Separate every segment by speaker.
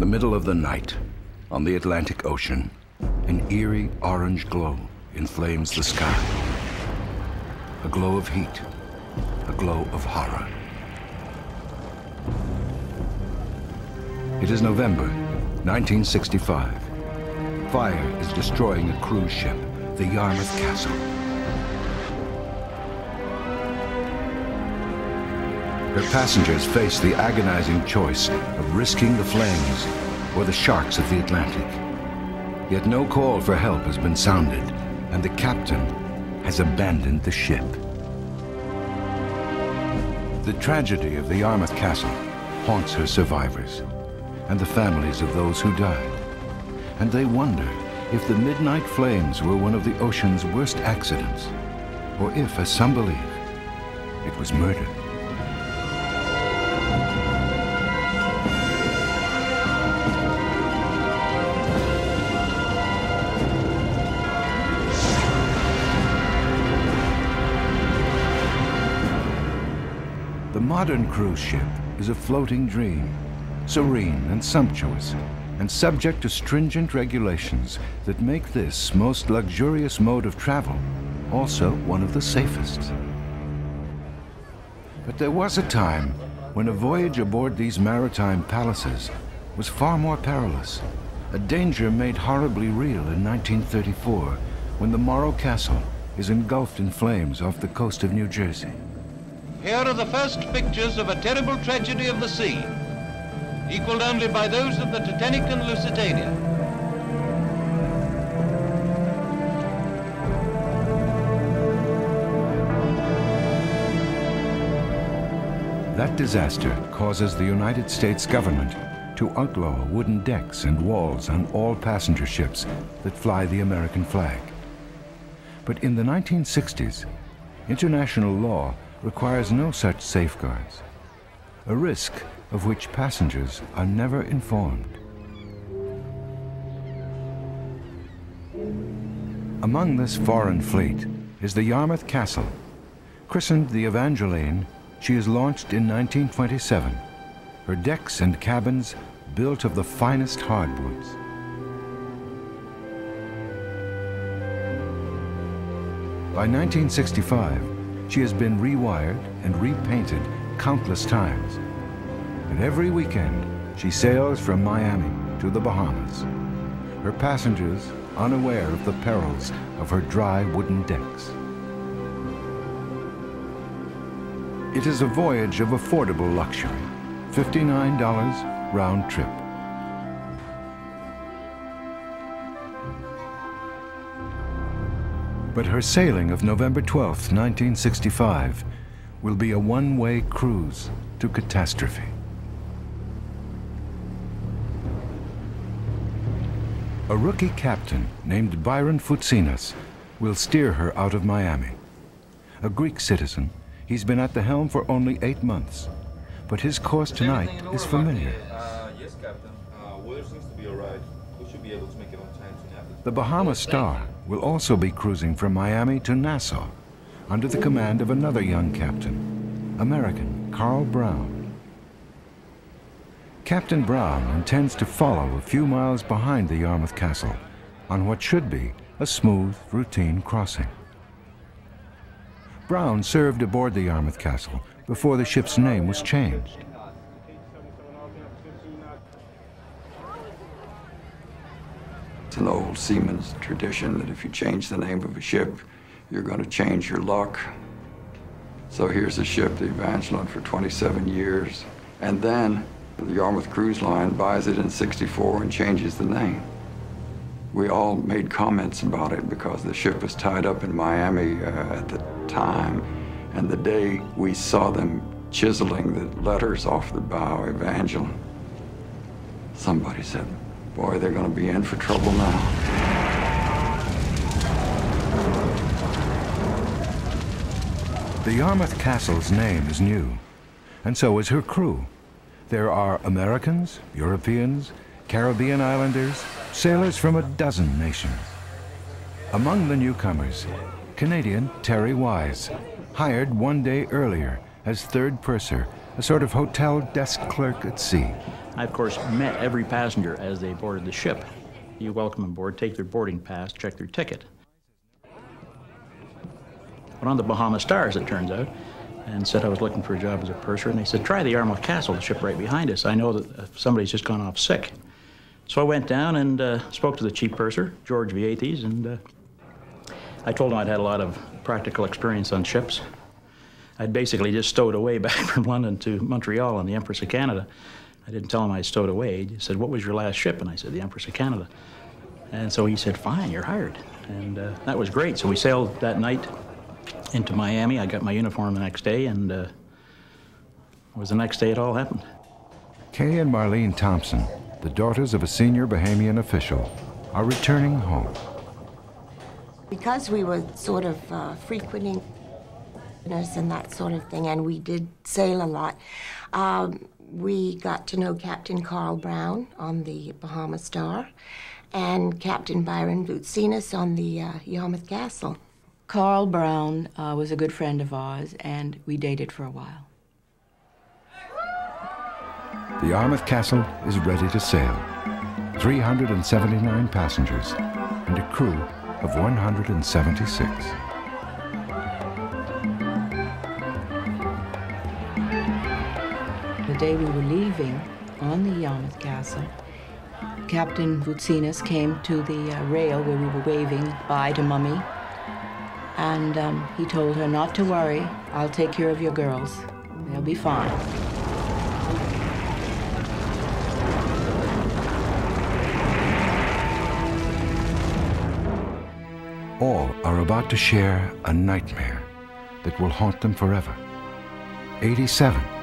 Speaker 1: In the middle of the night, on the Atlantic Ocean, an eerie orange glow inflames the sky. A glow of heat, a glow of horror. It is November 1965. Fire is destroying a cruise ship, the Yarmouth Castle. Her passengers face the agonizing choice of risking the flames or the sharks of the Atlantic. Yet no call for help has been sounded, and the captain has abandoned the ship. The tragedy of the Yarmouth Castle haunts her survivors and the families of those who died. And they wonder if the midnight flames were one of the ocean's worst accidents, or if, as some believe, it was murder. Modern cruise ship is a floating dream, serene and sumptuous, and subject to stringent regulations that make this most luxurious mode of travel also one of the safest. But there was a time when a voyage aboard these maritime palaces was far more perilous, a danger made horribly real in 1934 when the Morro Castle is engulfed in flames off the coast of New Jersey.
Speaker 2: Here are the first pictures of a terrible tragedy of the sea, equaled only by those of the Titanic and Lusitania.
Speaker 1: That disaster causes the United States government to outlaw wooden decks and walls on all passenger ships that fly the American flag. But in the 1960s, international law requires no such safeguards, a risk of which passengers are never informed. Among this foreign fleet is the Yarmouth Castle. Christened the Evangeline, she is launched in 1927. Her decks and cabins built of the finest hardwoods. By 1965, she has been rewired and repainted countless times. And every weekend, she sails from Miami to the Bahamas. Her passengers unaware of the perils of her dry wooden decks. It is a voyage of affordable luxury, $59 round trip. But her sailing of November 12, 1965, will be a one-way cruise to catastrophe. A rookie captain named Byron Voutsinas will steer her out of Miami. A Greek citizen, he's been at the helm for only eight months. But his course tonight is familiar.
Speaker 3: Uh, yes, Captain. Uh, weather seems to be alright. We should be able to make it on time soon after.
Speaker 1: The Bahama Star will also be cruising from Miami to Nassau under the command of another young captain, American Carl Brown. Captain Brown intends to follow a few miles behind the Yarmouth Castle on what should be a smooth, routine crossing. Brown served aboard the Yarmouth Castle before the ship's name was changed.
Speaker 4: It's an old seaman's tradition that if you change the name of a ship, you're going to change your luck. So here's a ship, the Evangeline, for 27 years. And then the Yarmouth Cruise Line buys it in 64 and changes the name. We all made comments about it because the ship was tied up in Miami uh, at the time. And the day we saw them chiseling the letters off the bow, Evangeline, somebody said, boy, they're going to be in for trouble now.
Speaker 1: The Yarmouth Castle's name is new, and so is her crew. There are Americans, Europeans, Caribbean islanders, sailors from a dozen nations. Among the newcomers, Canadian Terry Wise, hired one day earlier as third purser a sort of hotel desk clerk at sea.
Speaker 5: I, of course, met every passenger as they boarded the ship. You welcome them aboard, take their boarding pass, check their ticket. Went on the Bahama Stars, it turns out, and said I was looking for a job as a purser. And they said, try the Yarmouth Castle, the ship right behind us. I know that somebody's just gone off sick. So I went down and uh, spoke to the chief purser, George Viates, and uh, I told him I'd had a lot of practical experience on ships. I'd basically just stowed away back from London to Montreal on the Empress of Canada. I didn't tell him I stowed away. He said, What was your last ship? And I said, The Empress of Canada. And so he said, Fine, you're hired. And uh, that was great. So we sailed that night into Miami. I got my uniform the next day, and uh, it was the next day it all happened.
Speaker 1: Kay and Marlene Thompson, the daughters of a senior Bahamian official, are returning home.
Speaker 6: Because we were sort of uh, frequenting and that sort of thing, and we did sail a lot, um, we got to know Captain Carl Brown on the Bahama Star and Captain Byron Voutsinas on the uh, Yarmouth Castle.
Speaker 7: Carl Brown uh, was a good friend of ours, and we dated for a while.
Speaker 1: The Yarmouth Castle is ready to sail. 379 passengers and a crew of 176.
Speaker 7: Day we were leaving on the Yarmouth Castle, Captain Voutsinas came to the uh, rail where we were waving bye to Mummy. And um, he told her not to worry, I'll take care of your girls. They'll be fine.
Speaker 1: All are about to share a nightmare that will haunt them forever. 87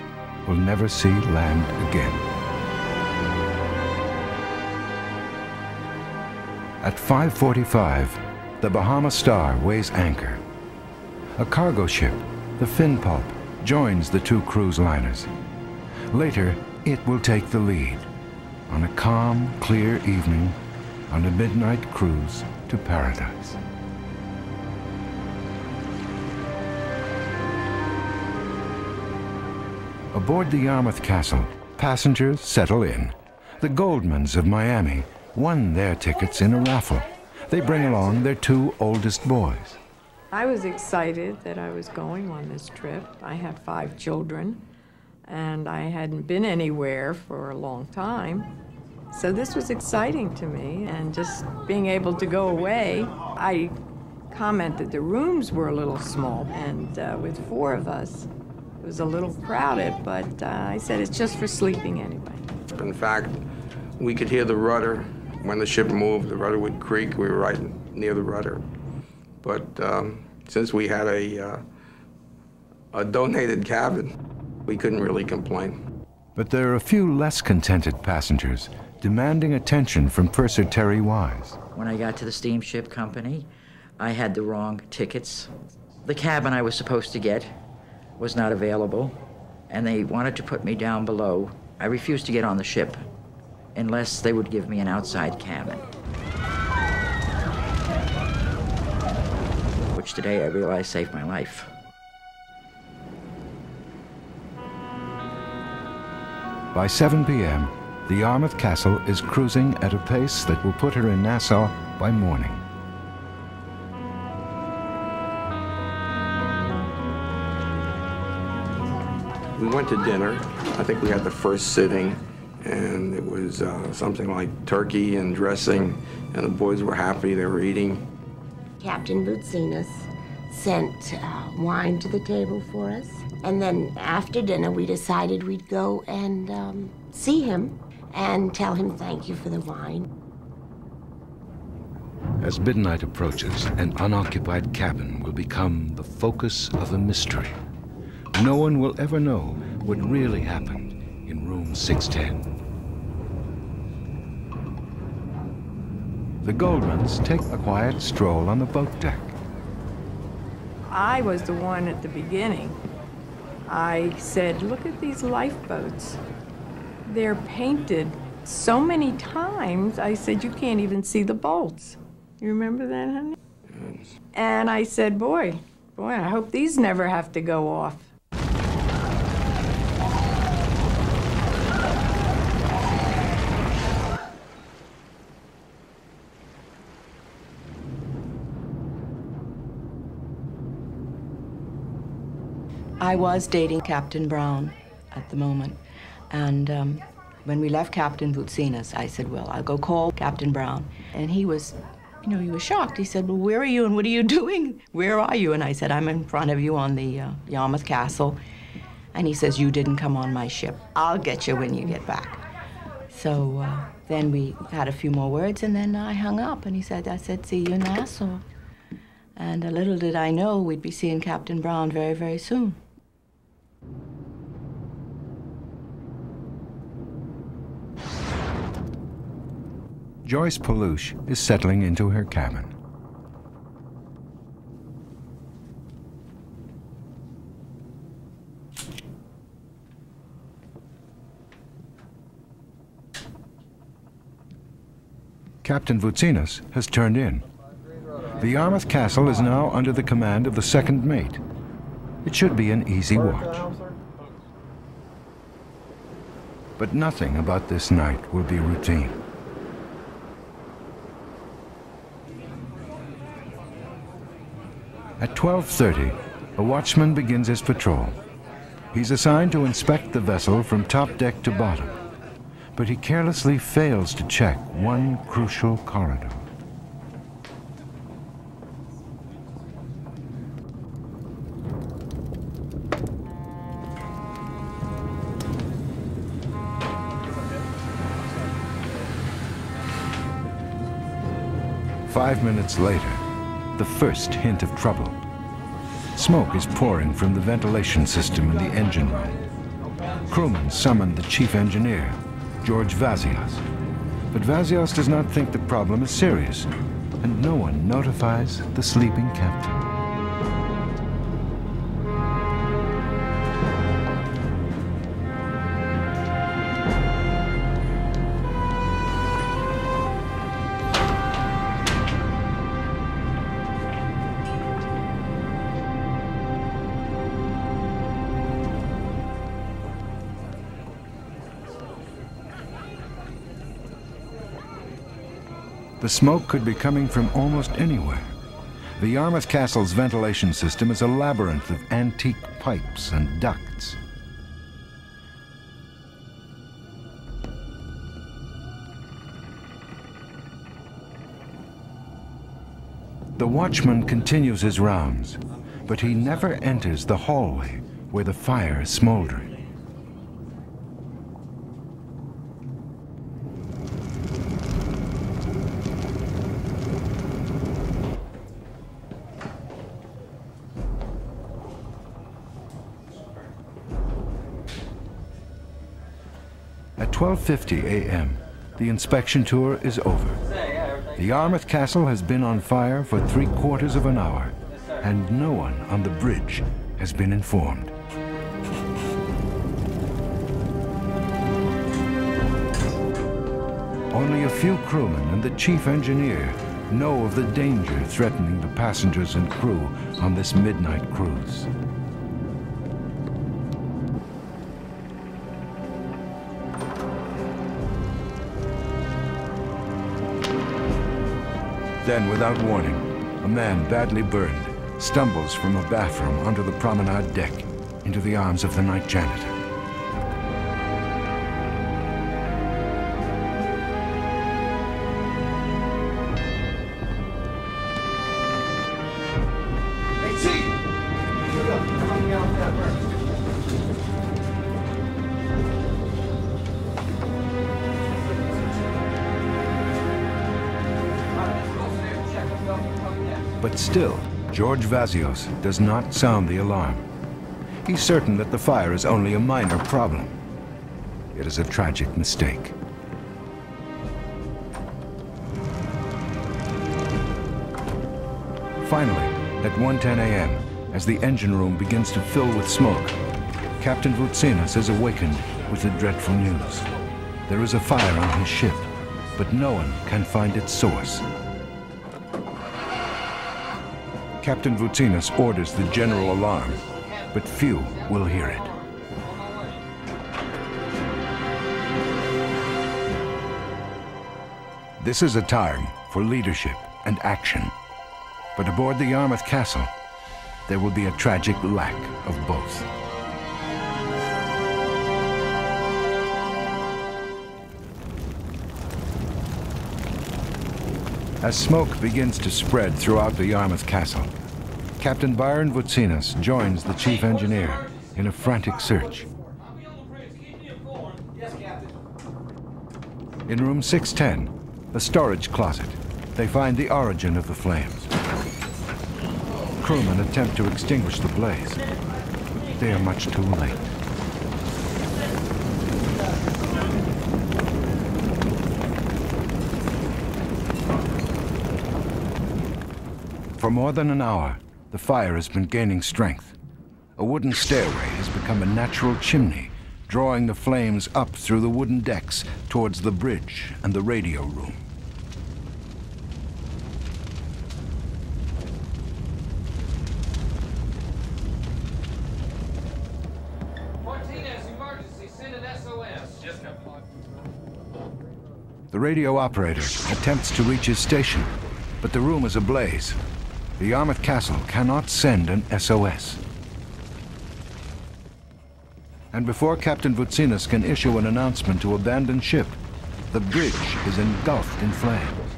Speaker 1: will never see land again. At 5.45, the Bahama Star weighs anchor. A cargo ship, the Finnpulp, joins the two cruise liners. Later, it will take the lead on a calm, clear evening on a midnight cruise to paradise. Aboard the Yarmouth Castle, passengers settle in. The Goldmans of Miami won their tickets in a raffle. They bring along their two oldest boys.
Speaker 8: I was excited that I was going on this trip. I have five children, and I hadn't been anywhere for a long time. So this was exciting to me, and just being able to go away. I commented the rooms were a little small, and uh, with four of us, was a little crowded, but uh, I said it's just for sleeping anyway.
Speaker 9: In fact, we could hear the rudder. When the ship moved, the rudder would creak. We were right near the rudder. But um, since we had a, uh, a donated cabin, we couldn't really complain.
Speaker 1: But there are a few less contented passengers demanding attention from Purser Terry Wise.
Speaker 10: When I got to the steamship company, I had the wrong tickets. The cabin I was supposed to get was not available, and they wanted to put me down below. I refused to get on the ship unless they would give me an outside cabin. Which today I realize saved my life.
Speaker 1: By 7 p.m., the Yarmouth Castle is cruising at a pace that will put her in Nassau by morning.
Speaker 9: We went to dinner. I think we had the first sitting, and it was uh, something like turkey and dressing, and the boys were happy. They were eating.
Speaker 6: Captain Voutsinas sent uh, wine to the table for us. And then after dinner, we decided we'd go and um, see him and tell him thank you for the wine.
Speaker 1: As midnight approaches, an unoccupied cabin will become the focus of a mystery. No one will ever know what really happened in room 610. The Goldmans take a quiet stroll on the boat deck.
Speaker 8: I was the one at the beginning. I said, look at these lifeboats. They're painted so many times, I said, you can't even see the bolts. You remember that, honey? Yes. And I said, boy, boy, I hope these never have to go off.
Speaker 7: I was dating Captain Brown at the moment. And um, when we left Captain Voutsinas, I said, Well, I'll go call Captain Brown. And he was, you know, he was shocked. He said, Well, where are you and what are you doing? Where are you? And I said, I'm in front of you on the uh, Yarmouth Castle. And he says, You didn't come on my ship. I'll get you when you get back. So uh, then we had a few more words, and then I hung up. And he said, I said, See you in Nassau. And a little did I know we'd be seeing Captain Brown very, very soon.
Speaker 1: Joyce Palouche is settling into her cabin. Captain Voutsinas has turned in. The Yarmouth Castle is now under the command of the second mate. It should be an easy watch. But nothing about this night will be routine. At 12.30, a watchman begins his patrol. He's assigned to inspect the vessel from top deck to bottom, but he carelessly fails to check one crucial corridor. Five minutes later, the first hint of trouble. Smoke is pouring from the ventilation system in the engine room. Crewmen summon the chief engineer, George Vazios. But Vazios does not think the problem is serious, and no one notifies the sleeping captain. The smoke could be coming from almost anywhere. The Yarmouth Castle's ventilation system is a labyrinth of antique pipes and ducts. The watchman continues his rounds, but he never enters the hallway where the fire is smoldering. At 12.50 a.m., the inspection tour is over. The Yarmouth Castle has been on fire for three quarters of an hour, and no one on the bridge has been informed. Only a few crewmen and the chief engineer know of the danger threatening the passengers and crew on this midnight cruise. Then, without warning, a man badly burned stumbles from a bathroom onto the promenade deck into the arms of the night janitor. Still, George Vazios does not sound the alarm. He's certain that the fire is only a minor problem. It is a tragic mistake. Finally, at 1.10 a.m., as the engine room begins to fill with smoke, Captain Voutsinas is awakened with the dreadful news. There is a fire on his ship, but no one can find its source. Captain Voutsinas orders the general alarm, but few will hear it. This is a time for leadership and action. But aboard the Yarmouth Castle, there will be a tragic lack of both. As smoke begins to spread throughout the Yarmouth Castle, Captain Byron Voutsinas joins the chief engineer in a frantic search. In room 610, a storage closet, they find the origin of the flames. Crewmen attempt to extinguish the blaze. They are much too late. For more than an hour, the fire has been gaining strength. A wooden stairway has become a natural chimney, drawing the flames up through the wooden decks towards the bridge and the radio room. The radio operator attempts to reach his station, but the room is ablaze. The Yarmouth Castle cannot send an SOS. And before Captain Voutsinas can issue an announcement to abandon ship, the bridge is engulfed in flames.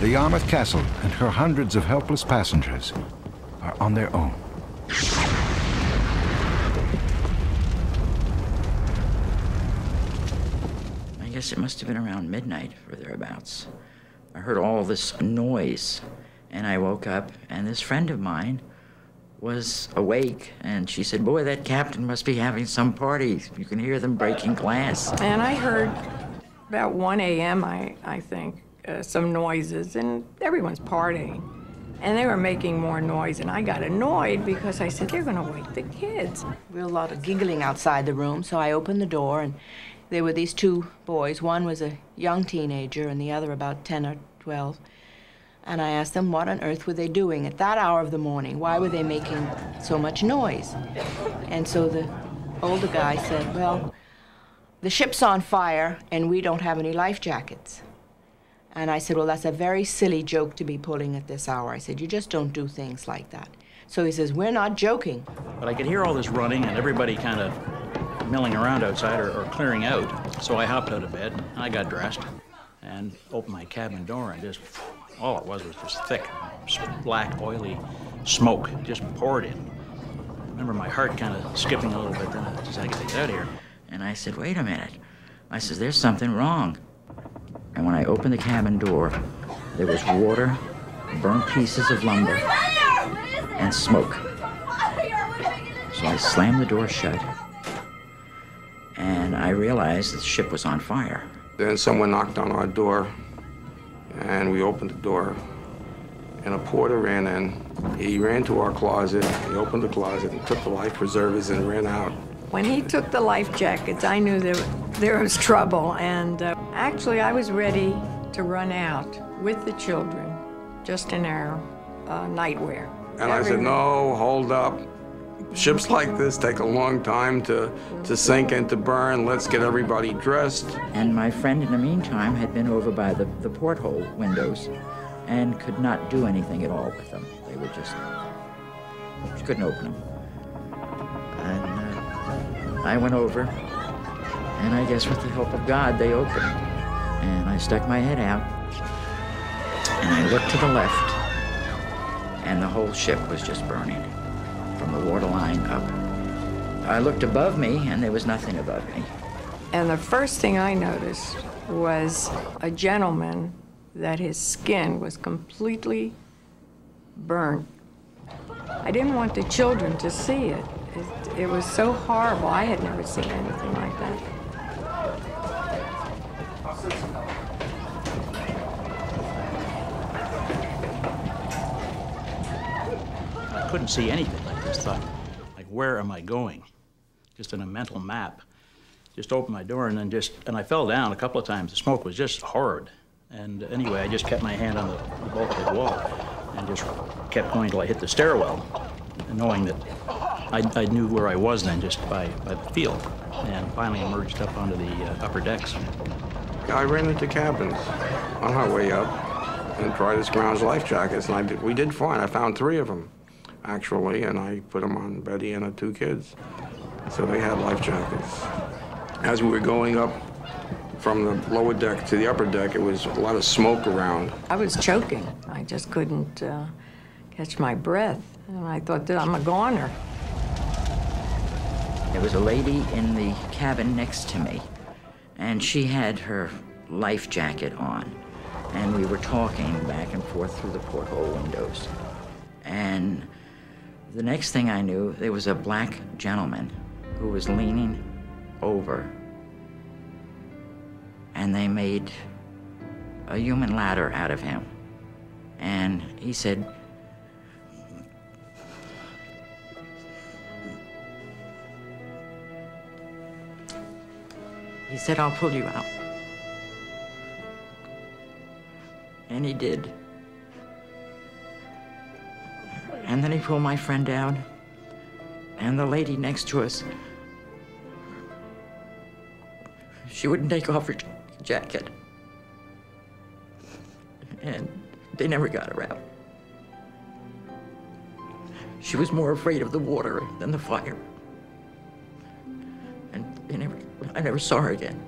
Speaker 1: The Yarmouth Castle and her hundreds of helpless passengers are on their own.
Speaker 10: Guess it must have been around midnight or thereabouts. I heard all this noise, and I woke up, and this friend of mine was awake, and she said, Boy, that captain must be having some party. You can hear them breaking glass.
Speaker 8: And I heard about 1 a.m., I, I think, uh, some noises, and everyone's partying. And they were making more noise, and I got annoyed because I said, They're going to wake the kids.
Speaker 7: Real lot of giggling outside the room, so I opened the door, and there were these two boys. One was a young teenager, and the other about 10 or 12. And I asked them what on earth were they doing at that hour of the morning? Why were they making so much noise? And so the older guy said, Well, the ship's on fire, and we don't have any life jackets. And I said, Well, that's a very silly joke to be pulling at this hour. I said, You just don't do things like that. So he says, We're not joking.
Speaker 5: But I could hear all this running and everybody kind of milling around outside or, or clearing out. So I hopped out of bed, and I got dressed, and opened my cabin door, and just all it was was just thick, black, oily smoke just poured in. I remember my heart kind of skipping a little bit. Then I just had to get out of here.
Speaker 10: And I said, Wait a minute. I said, There's something wrong. And when I opened the cabin door, there was water, burnt pieces of lumber, and smoke. So I slammed the door shut, and I realized the ship was on fire.
Speaker 9: Then someone knocked on our door, and we opened the door, and a porter ran in. He ran to our closet, he opened the closet and took the life preservers and ran out.
Speaker 8: When he took the life jackets, I knew there, there was trouble. And uh, actually, I was ready to run out with the children, just in our uh, nightwear.
Speaker 9: And I said, no, hold up. Ships like this take a long time to, to sink and to burn. Let's get everybody dressed.
Speaker 10: And my friend, in the meantime, had been over by the, the porthole windows and could not do anything at all with them. They were just, couldn't open them. And uh, I went over, and I guess with the help of God, they opened. And I stuck my head out, and I looked to the left, and the whole ship was just burning from the waterline up. I looked above me, and there was nothing above me.
Speaker 8: And the first thing I noticed was a gentleman that his skin was completely burnt. I didn't want the children to see it. It, it was so horrible. I had never seen anything like that.
Speaker 5: I couldn't see anything. Just thought, like, where am I going? Just in a mental map. Just opened my door and then just, and I fell down a couple of times. The smoke was just horrid. And anyway, I just kept my hand on the, the bulkhead wall and just kept going till I hit the stairwell, knowing that I, I knew where I was then just by, by the feel. And finally emerged up onto the uh, upper decks.
Speaker 9: I ran into cabins on our way up, and tried to scrounge life jackets. And I did, we did fine. I found three of them, actually, and I put them on Betty and the two kids. So they had life jackets. As we were going up from the lower deck to the upper deck, it was a lot of smoke around.
Speaker 8: I was choking. I just couldn't uh, catch my breath. And I thought, I'm a goner.
Speaker 10: There was a lady in the cabin next to me, and she had her life jacket on. And we were talking back and forth through the porthole windows. And the next thing I knew, there was a black gentleman who was leaning over. And they made a human ladder out of him. And he said, He said, I'll pull you out. And he did. And then he pulled my friend down. And the lady next to us, she wouldn't take off her jacket. And they never got her out. She was more afraid of the water than the fire. And they never, I never saw her again.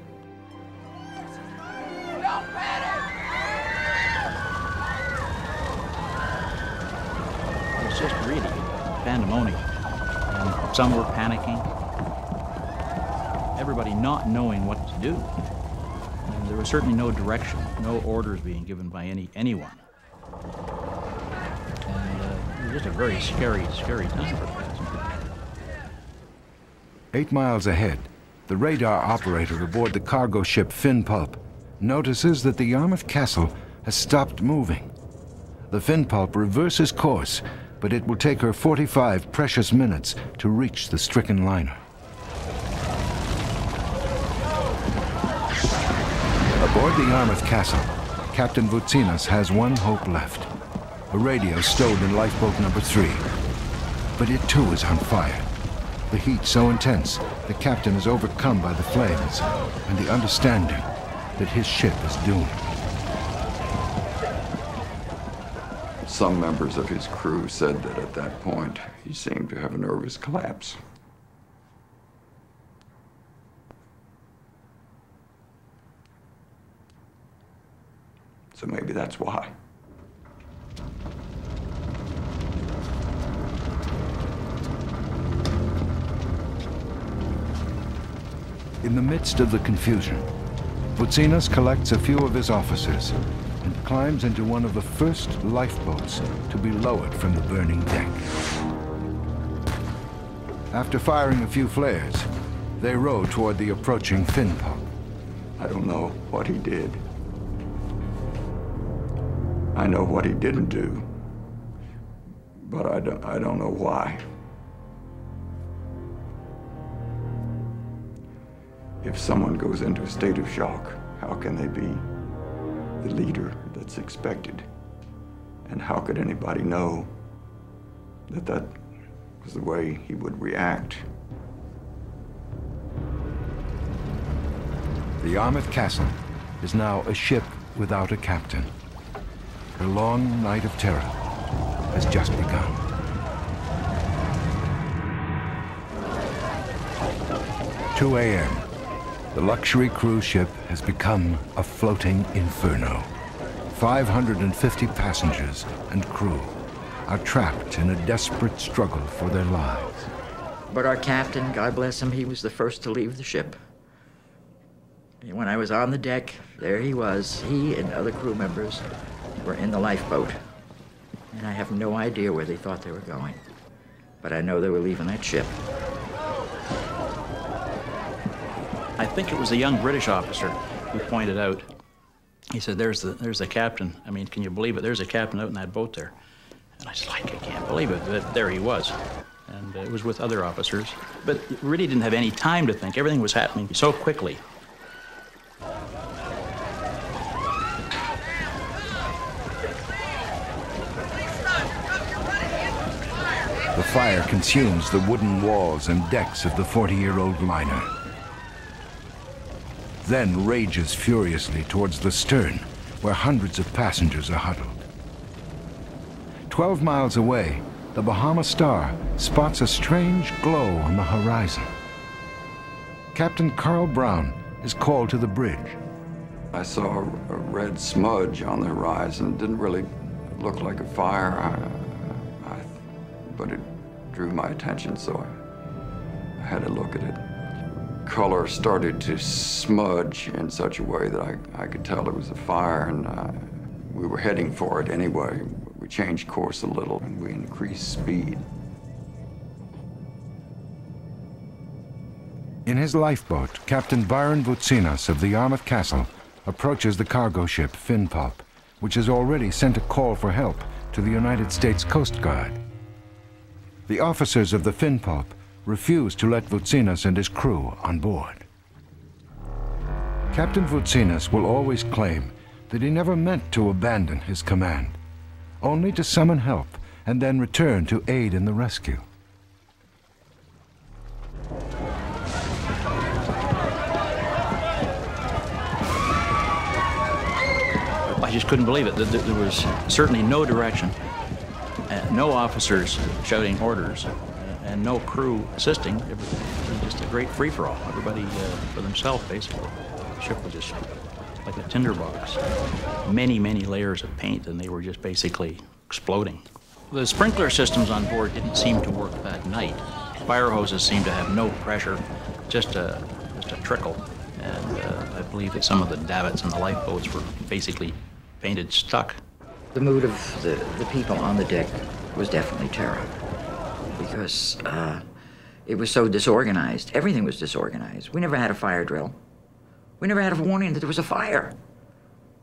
Speaker 5: Some were panicking. Everybody not knowing what to do. And there was certainly no direction, no orders being given by any anyone. And uh, it was just a very scary, scary time for passengers.
Speaker 1: Eight miles ahead, the radar operator aboard the cargo ship Finnpulp notices that the Yarmouth Castle has stopped moving. The Finnpulp reverses course, but it will take her 45 precious minutes to reach the stricken liner. Aboard the Yarmouth Castle, Captain Voutsinas has one hope left. A radio stowed in lifeboat number three. But it too is on fire. The heat so intense, the captain is overcome by the flames and the understanding that his ship is doomed.
Speaker 4: Some members of his crew said that at that point he seemed to have a nervous collapse. So maybe that's why.
Speaker 1: In the midst of the confusion, Voutsinas collects a few of his officers climbs into one of the first lifeboats to be lowered from the burning deck. After firing a few flares, they row toward the approaching Finnpulp.
Speaker 4: I don't know what he did. I know what he didn't do, but I don't, I don't know why. If someone goes into a state of shock, how can they be the leader that's expected? And how could anybody know that that was the way he would react?
Speaker 1: The Yarmouth Castle is now a ship without a captain. Her long night of terror has just begun. Two a.m. The luxury cruise ship has become a floating inferno. 550 passengers and crew are trapped in a desperate struggle for their lives.
Speaker 10: But our captain, God bless him, he was the first to leave the ship. When I was on the deck, there he was. He and other crew members were in the lifeboat. And I have no idea where they thought they were going. But I know they were leaving that ship.
Speaker 5: I think it was a young British officer who pointed out. He said, "There's the there's the captain. I mean, can you believe it? There's a captain out in that boat there." And I said, "Like, I can't believe it." But there he was, and it was with other officers. But really didn't have any time to think. Everything was happening so quickly.
Speaker 1: The fire consumes the wooden walls and decks of the 40-year-old liner. Then rages furiously towards the stern, where hundreds of passengers are huddled. Twelve miles away, the Bahama Star spots a strange glow on the horizon. Captain Carl Brown is called to the bridge.
Speaker 4: I saw a, red smudge on the horizon. It didn't really look like a fire, I, I, but it drew my attention, so I, I had to look at it. Color started to smudge in such a way that I, I could tell it was a fire, and uh, we were heading for it anyway. We changed course a little, and we increased speed.
Speaker 1: In his lifeboat, Captain Byron Voutsinas of the Yarmouth Castle approaches the cargo ship Finnpulp, which has already sent a call for help to the United States Coast Guard. The officers of the Finnpulp refuse to let Voutsinas and his crew on board. Captain Voutsinas will always claim that he never meant to abandon his command, only to summon help and then return to aid in the rescue.
Speaker 5: I just couldn't believe it. There was certainly no direction, uh, no officers shouting orders, and no crew assisting. It was just a great free-for-all. Everybody uh, for themselves, basically. The ship was just like a tinderbox. Many, many layers of paint, and they were just basically exploding. The sprinkler systems on board didn't seem to work that night. Fire hoses seemed to have no pressure, just a, just a trickle. And uh, I believe that some of the davits and the lifeboats were basically painted stuck.
Speaker 10: The mood of the, the people on the deck was definitely terror because uh, it was so disorganized. Everything was disorganized. We never had a fire drill. We never had a warning that there was a fire.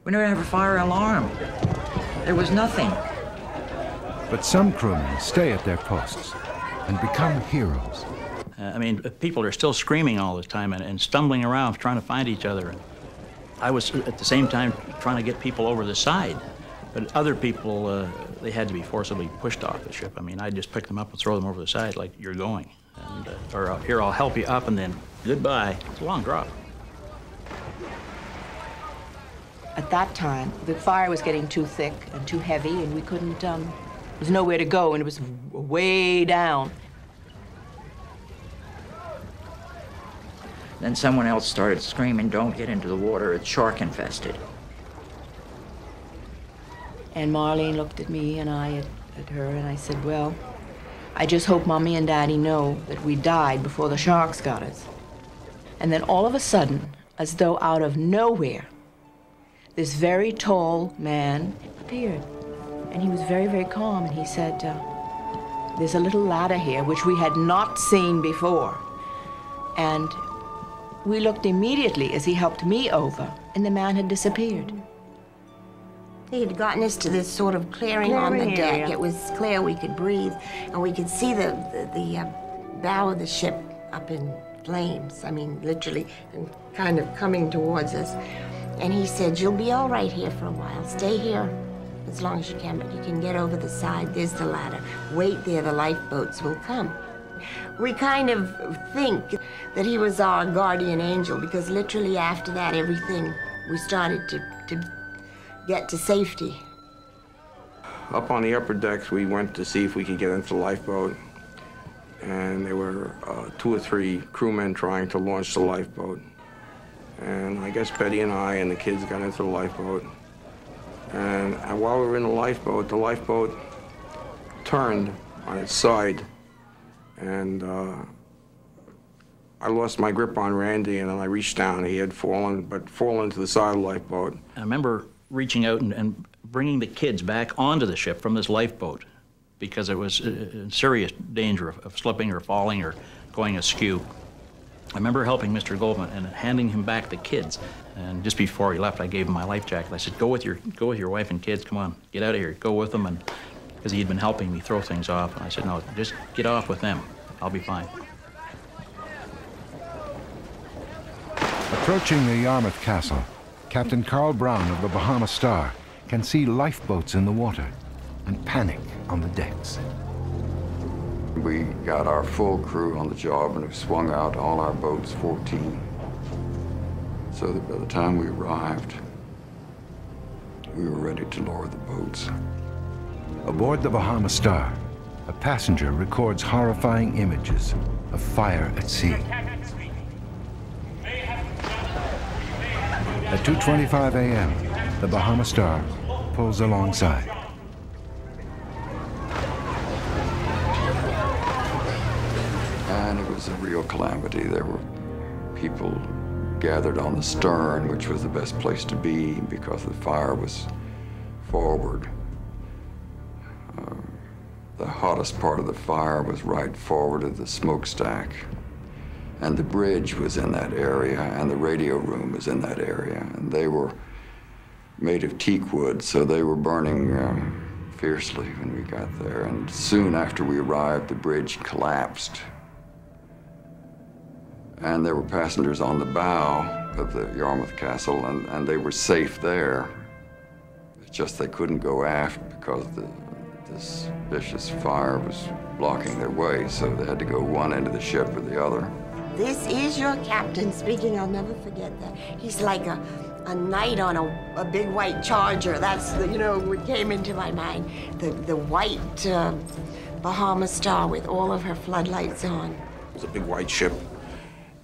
Speaker 10: We never had a fire alarm. There was nothing.
Speaker 1: But some crewmen stay at their posts and become heroes.
Speaker 5: Uh, I mean, people are still screaming all the time and, and stumbling around trying to find each other. I was at the same time trying to get people over the side. But other people, uh, they had to be forcibly pushed off the ship. I mean, I'd just pick them up and throw them over the side like, you're going. And, uh, or uh, here, I'll help you up, and then goodbye. It's a long drop.
Speaker 7: At that time, the fire was getting too thick and too heavy, and we couldn't, um, there was nowhere to go, and it was way down.
Speaker 10: Then someone else started screaming, don't get into the water, it's shark infested.
Speaker 7: And Marlene looked at me and I at, at her, and I said, Well, I just hope Mommy and Daddy know that we died before the sharks got us. And then all of a sudden, as though out of nowhere, this very tall man appeared. And he was very, very calm, and he said, uh, There's a little ladder here which we had not seen before. And we looked immediately as he helped me over, and the man had disappeared.
Speaker 6: He had gotten us to this sort of clearing, clearing on the deck. Area. It was clear we could breathe, and we could see the, the, the uh, bow of the ship up in flames. I mean, literally, and kind of coming towards us. And he said, You'll be all right here for a while. Stay here as long as you can, but you can get over the side. There's the ladder. Wait there, the lifeboats will come we kind of think that he was our guardian angel because literally after that, everything, we started to, to get to safety.
Speaker 9: Up on the upper decks, we went to see if we could get into the lifeboat. And there were uh, two or three crewmen trying to launch the lifeboat. And I guess Betty and I and the kids got into the lifeboat. And, and while we were in the lifeboat, the lifeboat turned on its side and uh, I lost my grip on Randy, and then I reached down. He had fallen, but fallen to the side of the lifeboat.
Speaker 5: I remember reaching out and, and bringing the kids back onto the ship from this lifeboat because it was uh, in serious danger of, of slipping or falling or going askew. I remember helping Mr. Goldman and handing him back the kids. And just before he left, I gave him my life jacket. I said, "Go with your, go with your wife and kids. Come on, get out of here. Go with them." And because he had been helping me throw things off. And I said, no, just get off with them. I'll be fine.
Speaker 1: Approaching the Yarmouth Castle, Captain Carl Brown of the Bahama Star can see lifeboats in the water and panic on the decks.
Speaker 4: We got our full crew on the job and we swung out all our boats, 14. So that by the time we arrived, we were ready to lower the boats.
Speaker 1: Aboard the Bahama Star, a passenger records horrifying images of fire at sea. At 2.25 a.m., the Bahama Star pulls alongside.
Speaker 4: And it was a real calamity. There were people gathered on the stern, which was the best place to be because the fire was forward. Uh, the hottest part of the fire was right forward of the smokestack. And the bridge was in that area, and the radio room was in that area. And they were made of teak wood, so they were burning um, fiercely when we got there. And soon after we arrived, the bridge collapsed. And there were passengers on the bow of the Yarmouth Castle, and, and they were safe there. It's just they couldn't go aft because the, this vicious fire was blocking their way, so they had to go one end of the ship or the other.
Speaker 6: This is your captain speaking. I'll never forget that. He's like a, a knight on a, a big white charger. That's, the, you know, what came into my mind. The, the white uh, Bahama Star with all of her floodlights on.
Speaker 9: It was a big white ship.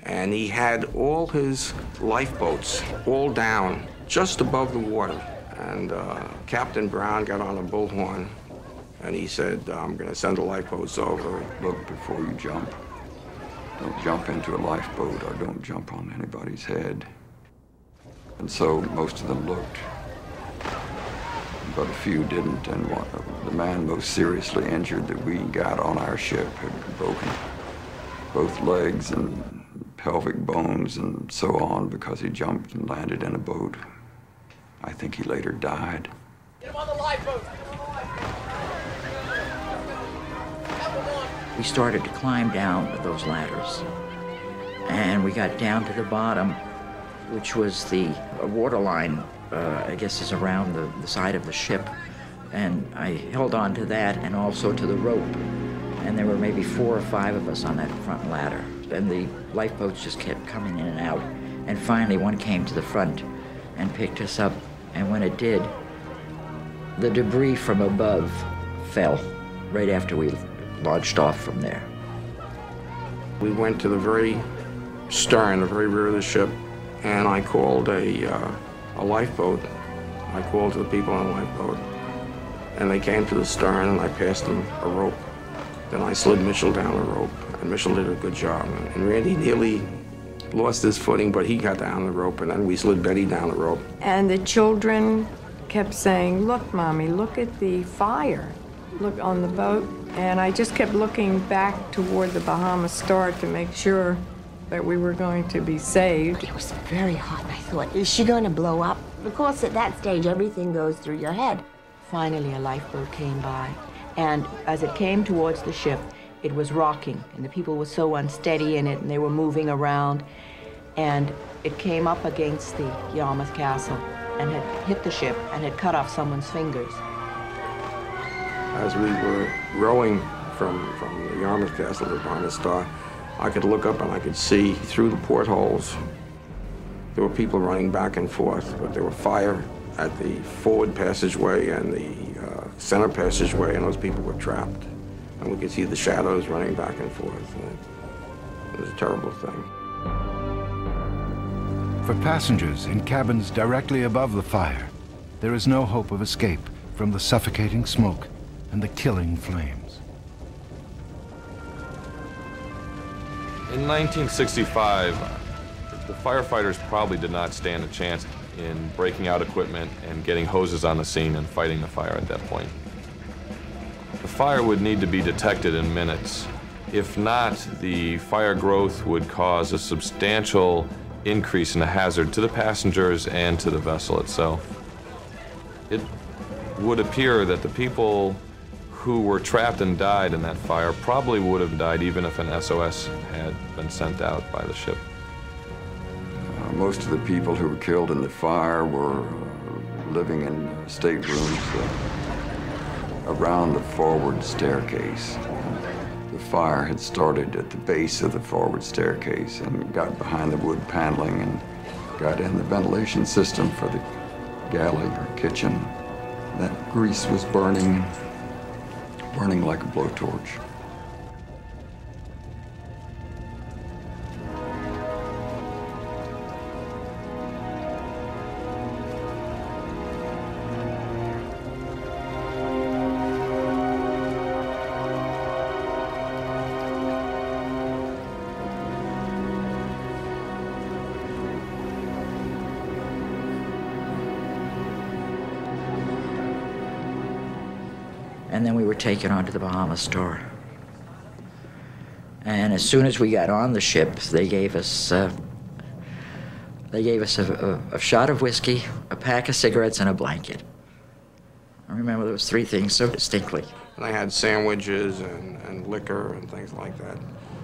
Speaker 9: And he had all his lifeboats all down just above the water. And uh, Captain Brown got on a bullhorn and he said, I'm going to send the lifeboats over.
Speaker 4: Look before you jump. Don't jump into a lifeboat or don't jump on anybody's head. And so most of them looked, but a few didn't. And one, the man most seriously injured that we got on our ship had broken both legs and pelvic bones and so on because he jumped and landed in a boat. I think he later died.
Speaker 11: Get him on the lifeboat!
Speaker 10: We started to climb down those ladders. And we got down to the bottom, which was the water line, uh, I guess is around the, the side of the ship. And I held on to that and also to the rope. And there were maybe four or five of us on that front ladder. And the lifeboats just kept coming in and out. And finally, one came to the front and picked us up. And when it did, the debris from above fell right after we launched off from there.
Speaker 9: We went to the very stern, the very rear of the ship, and I called a, uh, a lifeboat. I called to the people on the lifeboat, and they came to the stern, and I passed them a rope. Then I slid Mitchell down the rope, and Mitchell did a good job. And Randy nearly lost his footing, but he got down the rope, and then we slid Betty down the rope.
Speaker 8: And the children kept saying, Look, Mommy, look at the fire. Look on the boat. And I just kept looking back toward the Bahama Star to make sure that we were going to be saved.
Speaker 6: It was very hot, I thought, is she going to blow up? Of course, at that stage, everything goes through your head.
Speaker 7: Finally, a lifeboat came by, and as it came towards the ship, it was rocking, and the people were so unsteady in it, and they were moving around, and it came up against the Yarmouth Castle and had hit the ship and had cut off someone's fingers.
Speaker 9: As we were rowing from, from the Yarmouth Castle to Bahama Star, I could look up and I could see through the portholes. There were people running back and forth, but there were fire at the forward passageway and the uh, center passageway, and those people were trapped. And we could see the shadows running back and forth. And it was a terrible thing.
Speaker 1: For passengers in cabins directly above the fire, there is no hope of escape from the suffocating smoke and the killing flames.
Speaker 3: In 1965, the firefighters probably did not stand a chance in breaking out equipment and getting hoses on the scene and fighting the fire at that point. The fire would need to be detected in minutes. If not, the fire growth would cause a substantial increase in the hazard to the passengers and to the vessel itself. It would appear that the people who were trapped and died in that fire probably would have died even if an SOS had been sent out by the ship.
Speaker 4: Uh, most of the people who were killed in the fire were uh, living in staterooms uh, around the forward staircase. The fire had started at the base of the forward staircase and got behind the wood paneling and got in the ventilation system for the galley or kitchen. That grease was burning, burning like a blowtorch.
Speaker 10: And then we were taken onto the Bahama Star. And as soon as we got on the ship, they gave us uh, they gave us a, a, a, shot of whiskey, a pack of cigarettes, and a blanket. I remember those three things so distinctly.
Speaker 9: And they had sandwiches and, and liquor and things like that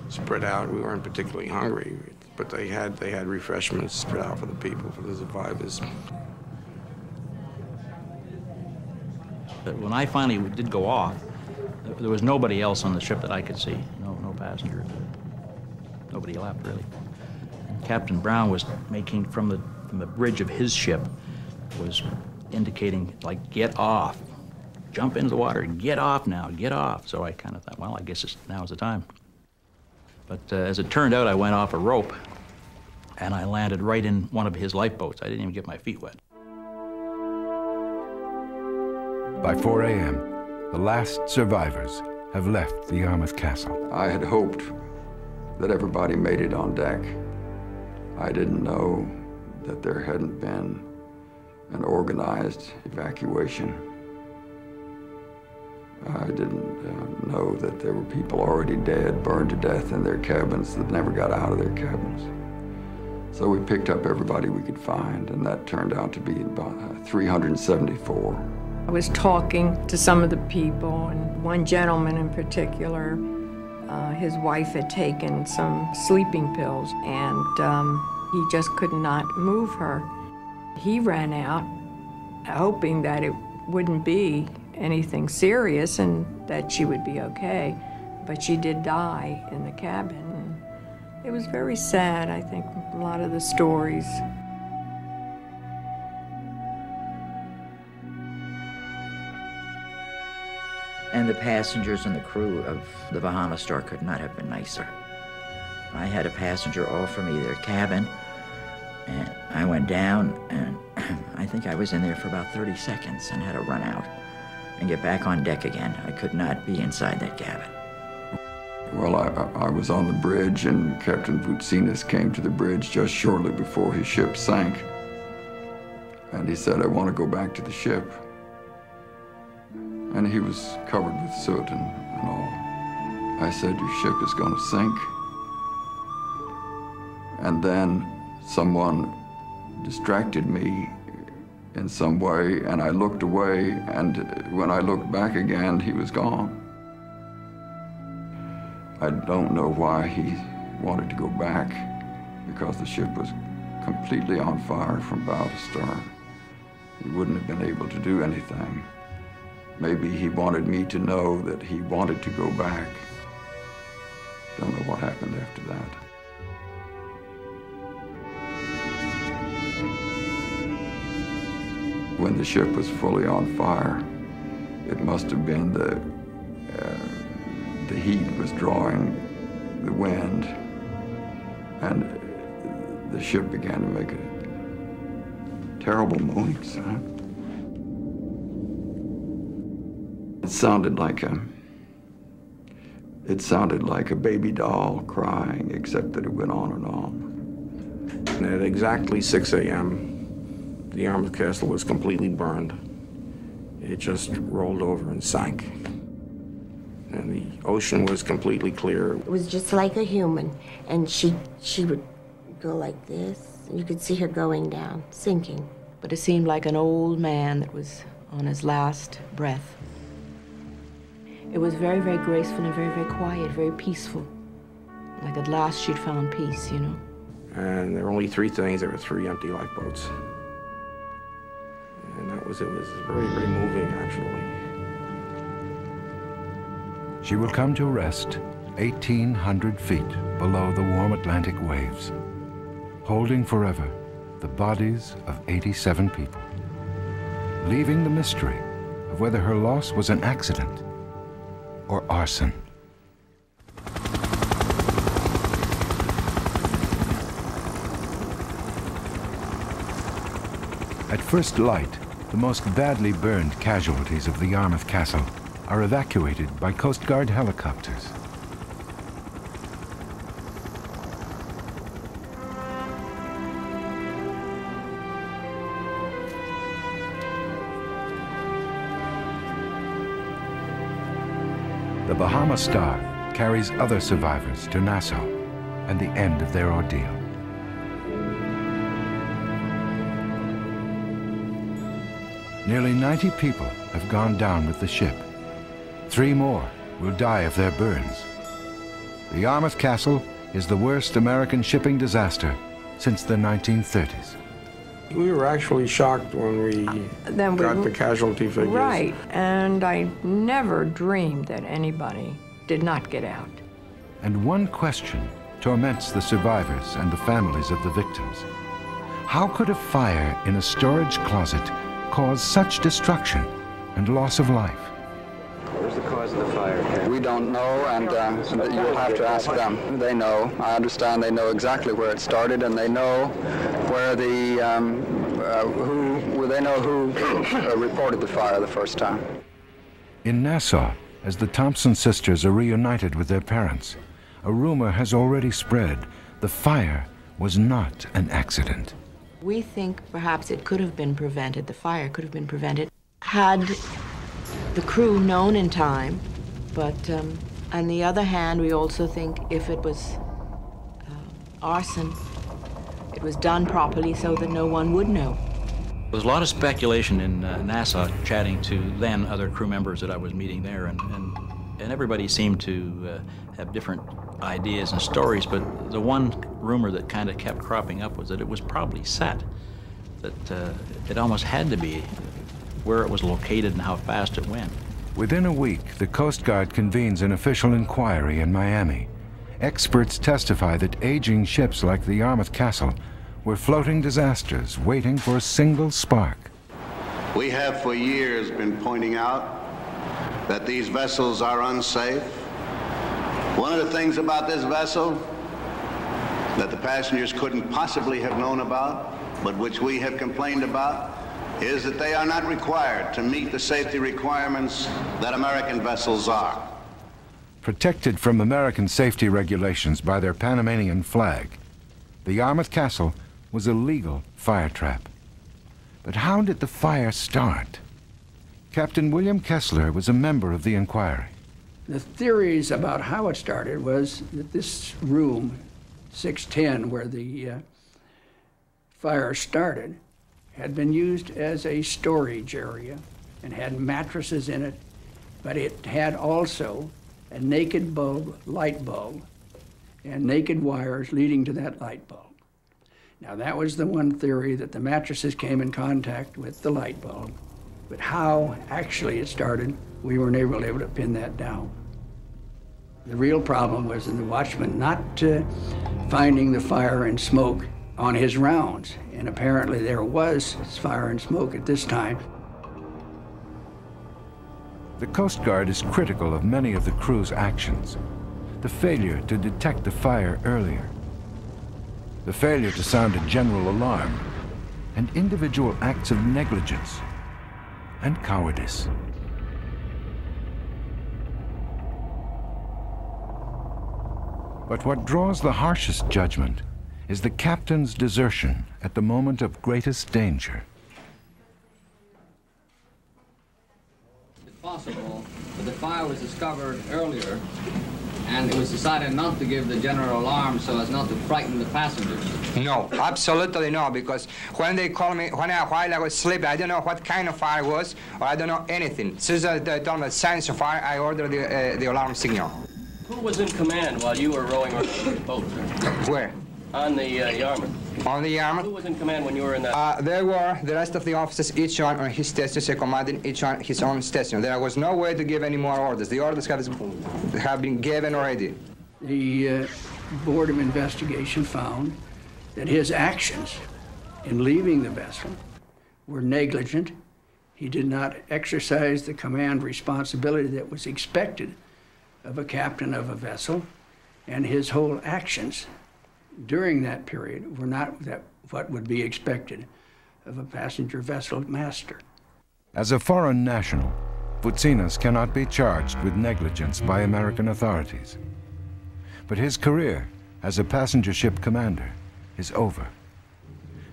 Speaker 9: spread out. We weren't particularly hungry, but they had they had refreshments spread out for the people, for the survivors.
Speaker 5: But when I finally did go off, there was nobody else on the ship that I could see. No, no passengers. Nobody left really. And Captain Brown was making from the from the bridge of his ship was indicating like get off, jump into the water, get off now, get off. So I kind of thought, well, I guess it's, now's the time. But uh, as it turned out, I went off a rope, and I landed right in one of his lifeboats. I didn't even get my feet wet.
Speaker 1: By 4 a.m., the last survivors have left the Yarmouth Castle.
Speaker 4: I had hoped that everybody made it on deck. I didn't know that there hadn't been an organized evacuation. I didn't uh, know that there were people already dead, burned to death in their cabins that never got out of their cabins. So we picked up everybody we could find, and that turned out to be about uh, 374.
Speaker 8: I was talking to some of the people, and one gentleman in particular, uh, his wife had taken some sleeping pills, and um, he just could not move her. He ran out, hoping that it wouldn't be anything serious and that she would be okay. But she did die in the cabin. It was very sad, I think, a lot of the stories.
Speaker 10: And the passengers and the crew of the Bahama Star could not have been nicer. I had a passenger offer me their cabin, and I went down, and I think I was in there for about 30 seconds and had to run out and get back on deck again. I could not be inside that cabin.
Speaker 4: Well, I, I was on the bridge, and Captain Voutsinas came to the bridge just shortly before his ship sank. And he said, I want to go back to the ship and he was covered with soot and, and all. I said, Your ship is going to sink. And then someone distracted me in some way, and I looked away, and when I looked back again, he was gone. I don't know why he wanted to go back, because the ship was completely on fire from bow to stern. He wouldn't have been able to do anything. Maybe he wanted me to know that he wanted to go back. Don't know what happened after that. When the ship was fully on fire, it must have been the, uh, the heat was drawing the wind, and the ship began to make a terrible moaning sound. It sounded like a it sounded like a baby doll crying, except that it went on and on.
Speaker 9: And at exactly 6 a.m., the Yarmouth Castle was completely burned. It just rolled over and sank. And the ocean was completely clear.
Speaker 6: It was just like a human, and she she would go like this. You could see her going down, sinking.
Speaker 7: But it seemed like an old man that was on his last breath. It was very, very graceful and very, very quiet, very peaceful. Like at last she'd found peace, you know.
Speaker 9: And there were only three things. There were three empty lifeboats. And that was, it was very, very moving, actually.
Speaker 1: She will come to rest 1,800 feet below the warm Atlantic waves, holding forever the bodies of 87 people. leaving the mystery of whether her loss was an accident or arson. At first light, the most badly burned casualties of the Yarmouth Castle are evacuated by Coast Guard helicopters. The Bahama Star carries other survivors to Nassau and the end of their ordeal. Nearly 90 people have gone down with the ship. Three more will die of their burns. The Yarmouth Castle is the worst American shipping disaster since the 1930s.
Speaker 9: We were actually shocked when we uh,
Speaker 8: Then we
Speaker 9: got
Speaker 8: were-
Speaker 9: the casualty figures.
Speaker 8: Right, and I never dreamed that anybody did not get out.
Speaker 1: And one question torments the survivors and the families of the victims. How could a fire in a storage closet cause such destruction and loss of life?
Speaker 11: What the cause of the fire, Ken?
Speaker 12: We don't know, and uh, you'll have to ask them. They know. I understand they know exactly where it started, and they know where the um, uh, who well, they know who uh, reported the fire the first time.
Speaker 1: In Nassau, as the Thompson sisters are reunited with their parents, a rumor has already spread the fire was not an accident.
Speaker 7: We think perhaps it could have been prevented, the fire could have been prevented, had the crew known in time. But um, on the other hand, we also think if it was uh, arson, it was done properly so that no one would know.
Speaker 5: There was a lot of speculation in uh, Nassau, chatting to then other crew members that I was meeting there, and, and, and everybody seemed to uh, have different ideas and stories, but the one rumor that kind of kept cropping up was that it was probably set, that uh, it almost had to be where it was located and how fast it went.
Speaker 1: Within a week, the Coast Guard convenes an official inquiry in Miami. Experts testify that aging ships like the Yarmouth Castle were floating disasters waiting for a single spark.
Speaker 13: We have for years been pointing out that these vessels are unsafe. One of the things about this vessel that the passengers couldn't possibly have known about, but which we have complained about, is that they are not required to meet the safety requirements that American vessels are.
Speaker 1: Protected from American safety regulations by their Panamanian flag, the Yarmouth Castle was a legal fire trap. But how did the fire start? Captain William Kessler was a member of the inquiry.
Speaker 14: The theories about how it started was that this room, 610, where the uh, fire started, had been used as a storage area and had mattresses in it, but it had also a naked bulb light bulb and naked wires leading to that light bulb. Now, that was the one theory that the mattresses came in contact with the light bulb, but how actually it started, we weren't able, able to pin that down. The real problem was in the watchman not uh, finding the fire and smoke on his rounds, and apparently there was fire and smoke at this time.
Speaker 1: The Coast Guard is critical of many of the crew's actions. The failure to detect the fire earlier, the failure to sound a general alarm, and individual acts of negligence and cowardice. But what draws the harshest judgment is the captain's desertion at the moment of greatest danger.
Speaker 15: It's possible that the fire was discovered earlier and it was decided not to give the general alarm so as not to frighten the passengers.
Speaker 16: No, absolutely no, because when they called me, when I, while I was sleeping, I don't know what kind of fire it was, or I don't know anything. Since I they told me signs of fire, I ordered the, uh, the alarm signal.
Speaker 17: Who was in command while you were rowing around the boat, sir?
Speaker 16: Where?
Speaker 17: On the uh, Yarmouth.
Speaker 16: On the Yarmouth?
Speaker 17: Who was in command when you were in that?
Speaker 16: Uh, there were the rest of the officers, each one on his station, so commanding each on his own station. There was no way to give any more orders. The orders have, have been given already.
Speaker 14: The uh, Board of Investigation found that his actions in leaving the vessel were negligent He did not exercise the command responsibility that was expected of a captain of a vessel, and his whole actions during that period were not that what would be expected of a passenger vessel master.
Speaker 1: As a foreign national, Voutsinas cannot be charged with negligence by American authorities. But his career as a passenger ship commander is over.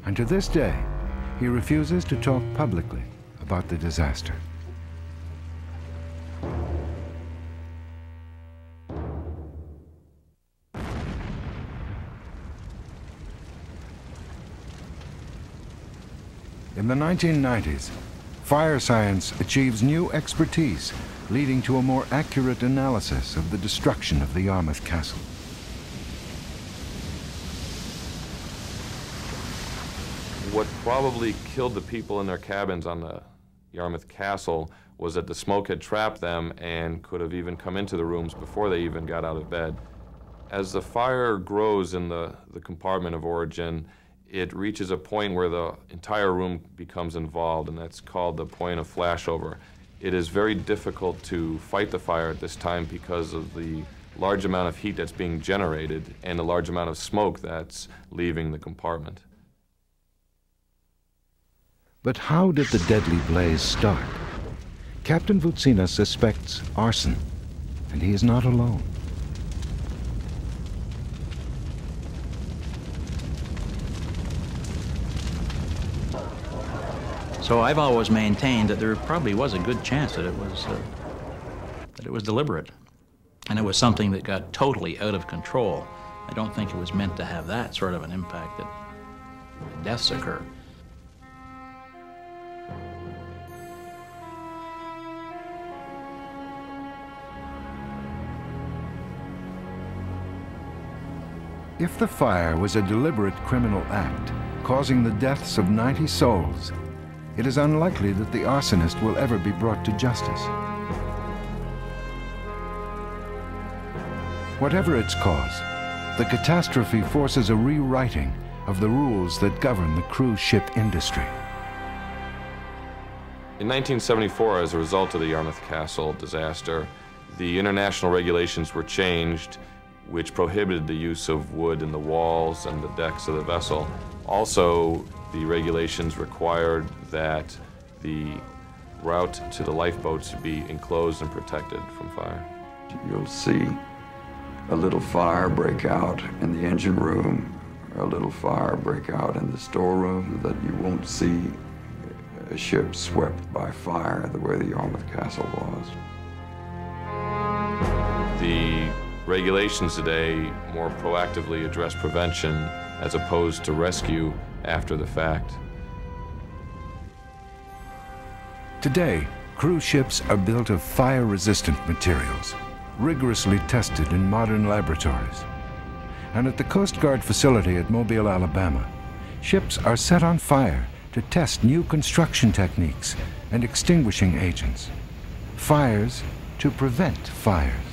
Speaker 1: And to this day, he refuses to talk publicly about the disaster. In the 1990s, fire science achieves new expertise, leading to a more accurate analysis of the destruction of the Yarmouth Castle.
Speaker 3: What probably killed the people in their cabins on the Yarmouth Castle was that the smoke had trapped them and could have even come into the rooms before they even got out of bed. As the fire grows in the, the compartment of origin, it reaches a point where the entire room becomes involved, and that's called the point of flashover. It is very difficult to fight the fire at this time because of the large amount of heat that's being generated and the large amount of smoke that's leaving the compartment.
Speaker 1: But how did the deadly blaze start? Captain Voutsinas suspects arson, and he is not alone.
Speaker 5: So I've always maintained that there probably was a good chance that it was uh, that it was deliberate, and it was something that got totally out of control. I don't think it was meant to have that sort of an impact that deaths occur.
Speaker 1: If the fire was a deliberate criminal act, causing the deaths of 90 souls, it is unlikely that the arsonist will ever be brought to justice. Whatever its cause, the catastrophe forces a rewriting of the rules that govern the cruise ship industry.
Speaker 3: In 1974, as a result of the Yarmouth Castle disaster, the international regulations were changed, which prohibited the use of wood in the walls and the decks of the vessel. Also, the regulations required that the route to the lifeboats be enclosed and protected from fire.
Speaker 4: You'll see a little fire break out in the engine room, a little fire break out in the storeroom, that you won't see a ship swept by fire the way the Yarmouth Castle was.
Speaker 3: The regulations today more proactively address prevention as opposed to rescue after the fact.
Speaker 1: Today, cruise ships are built of fire-resistant materials, rigorously tested in modern laboratories. And at the Coast Guard facility at Mobile, Alabama, ships are set on fire to test new construction techniques and extinguishing agents. Fires to prevent fires.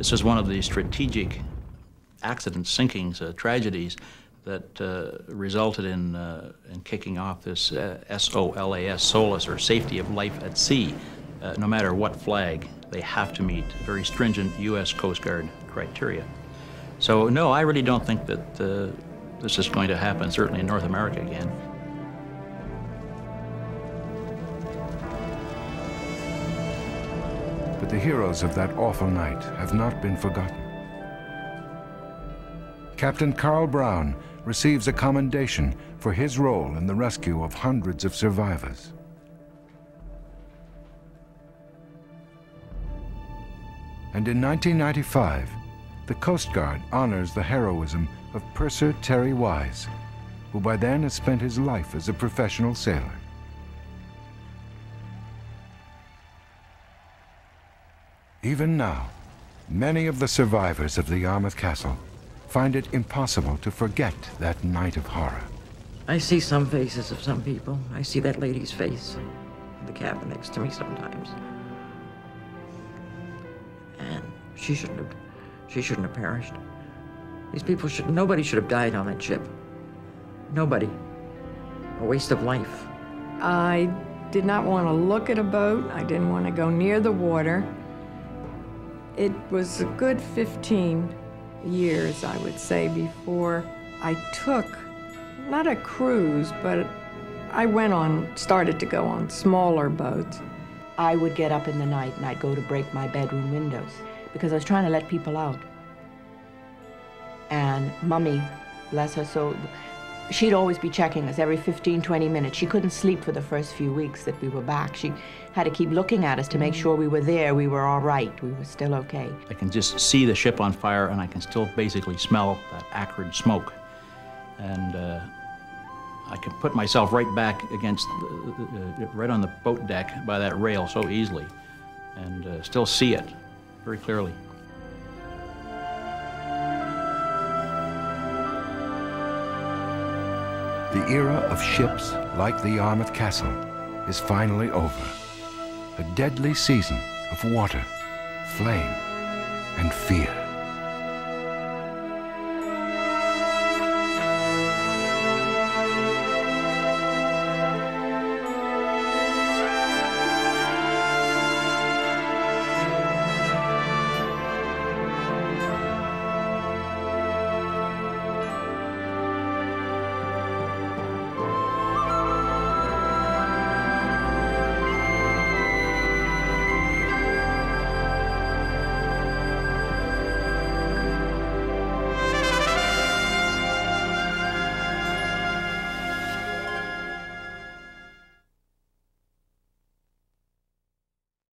Speaker 5: This is one of the strategic accident sinkings, uh, tragedies that uh, resulted in, uh, in kicking off this uh, SOLAS, SOLAS, or Safety of Life at Sea. Uh, no matter what flag, they have to meet very stringent U.S. Coast Guard criteria. So, no, I really don't think that uh, this is going to happen, certainly in North America again.
Speaker 1: The heroes of that awful night have not been forgotten. Captain Carl Brown receives a commendation for his role in the rescue of hundreds of survivors. And in 1995, the Coast Guard honors the heroism of Purser Terry Wise, who by then has spent his life as a professional sailor. Even now, many of the survivors of the Yarmouth Castle find it impossible to forget that night of horror.
Speaker 10: I see some faces of some people. I see that lady's face in the cabin next to me sometimes. And she shouldn't have, she shouldn't have perished. These people should, nobody should have died on that ship. Nobody. A waste of life.
Speaker 8: I did not want to look at a boat. I didn't want to go near the water. It was a good 15 years, I would say, before I took not a cruise, but I went on, started to go on smaller boats.
Speaker 7: I would get up in the night and I'd go to break my bedroom windows because I was trying to let people out. And Mummy, bless her soul, she'd always be checking us every 15, 20 minutes. She couldn't sleep for the first few weeks that we were back. She had to keep looking at us to make sure we were there, we were all right, we were still okay.
Speaker 5: I can just see the ship on fire and I can still basically smell that acrid smoke. And uh, I can put myself right back against, the, uh, right on the boat deck by that rail so easily and uh, still see it very clearly.
Speaker 1: The era of ships like the Yarmouth Castle is finally over. A deadly season of water, flame, and fear.